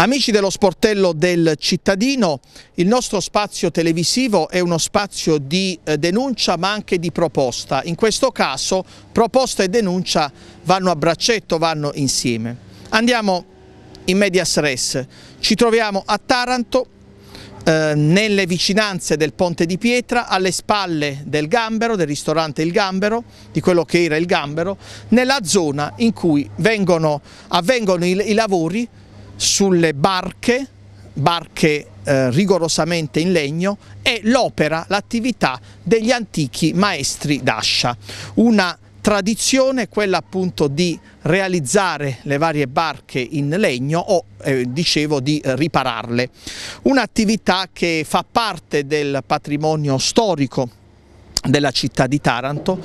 Amici dello sportello del cittadino, il nostro spazio televisivo è uno spazio di eh, denuncia ma anche di proposta. In questo caso proposta e denuncia vanno a braccetto, vanno insieme. Andiamo in medias res. Ci troviamo a Taranto, eh, nelle vicinanze del Ponte di Pietra, alle spalle del Gambero, del ristorante Il Gambero, di quello che era il Gambero, nella zona in cui vengono, avvengono i, i lavori sulle barche, barche eh, rigorosamente in legno e l'opera, l'attività degli antichi maestri d'ascia. Una tradizione quella appunto di realizzare le varie barche in legno o eh, dicevo di ripararle. Un'attività che fa parte del patrimonio storico della città di Taranto.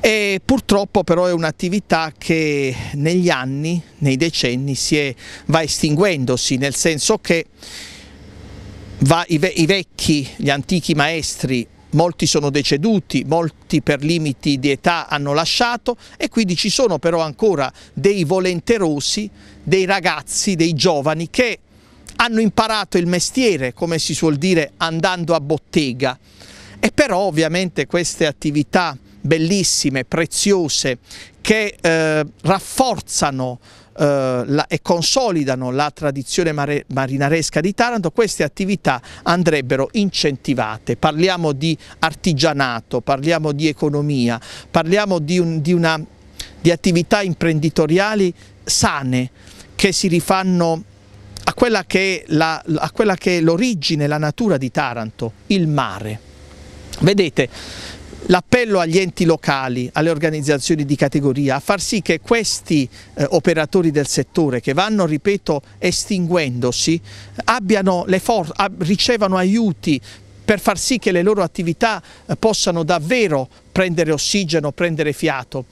E purtroppo però è un'attività che negli anni, nei decenni si è, va estinguendosi nel senso che va, i, i vecchi, gli antichi maestri molti sono deceduti, molti per limiti di età hanno lasciato e quindi ci sono però ancora dei volenterosi, dei ragazzi, dei giovani che hanno imparato il mestiere, come si suol dire, andando a bottega e però ovviamente queste attività bellissime, preziose, che eh, rafforzano eh, la, e consolidano la tradizione mare, marinaresca di Taranto, queste attività andrebbero incentivate. Parliamo di artigianato, parliamo di economia, parliamo di, un, di, una, di attività imprenditoriali sane che si rifanno a quella che è l'origine, la natura di Taranto, il mare. Vedete, l'appello agli enti locali, alle organizzazioni di categoria, a far sì che questi eh, operatori del settore che vanno, ripeto, estinguendosi, ricevano aiuti per far sì che le loro attività eh, possano davvero prendere ossigeno, prendere fiato.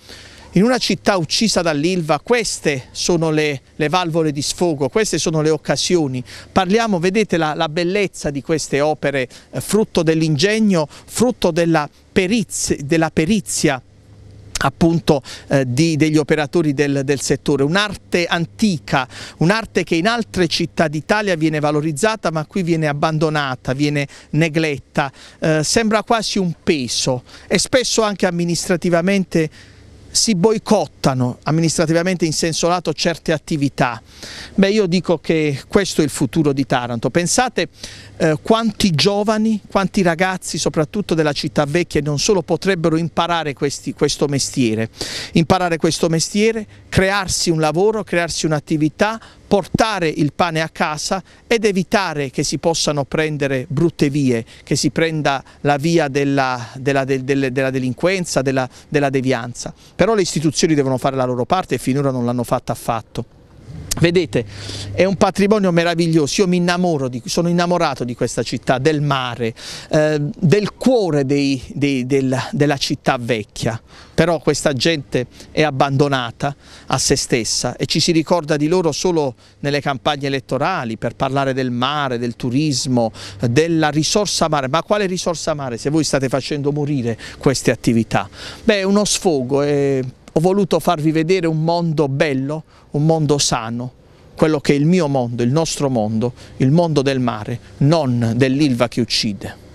In una città uccisa dall'Ilva queste sono le, le, valvole di sfogo, queste sono le occasioni. Parliamo, vedete la, la bellezza di queste opere, eh, frutto dell'ingegno, frutto della perizia, della perizia appunto eh, di, degli operatori del, del settore, un'arte antica, un'arte che in altre città d'Italia viene valorizzata ma qui viene abbandonata, viene negletta, eh, sembra quasi un peso e spesso anche amministrativamente si boicottano amministrativamente in senso lato certe attività. Beh, io dico che questo è il futuro di Taranto. Pensate eh, quanti giovani, quanti ragazzi, soprattutto della città vecchia, non solo potrebbero imparare questi, questo mestiere, imparare questo mestiere, crearsi un lavoro, crearsi un'attività, portare il pane a casa ed evitare che si possano prendere brutte vie, che si prenda la via della, della, della, della delinquenza, della, della devianza. Però le istituzioni devono fare la loro parte e finora non l'hanno fatta affatto. Vedete, è un patrimonio meraviglioso, io mi innamoro, di, sono innamorato di questa città, del mare, eh, del cuore dei, dei, del, della città vecchia, però questa gente è abbandonata a se stessa e ci si ricorda di loro solo nelle campagne elettorali per parlare del mare, del turismo, della risorsa mare, ma quale risorsa mare se voi state facendo morire queste attività? Beh, è uno sfogo, è ho voluto farvi vedere un mondo bello, un mondo sano, quello che è il mio mondo, il nostro mondo, il mondo del mare, non dell'Ilva che uccide.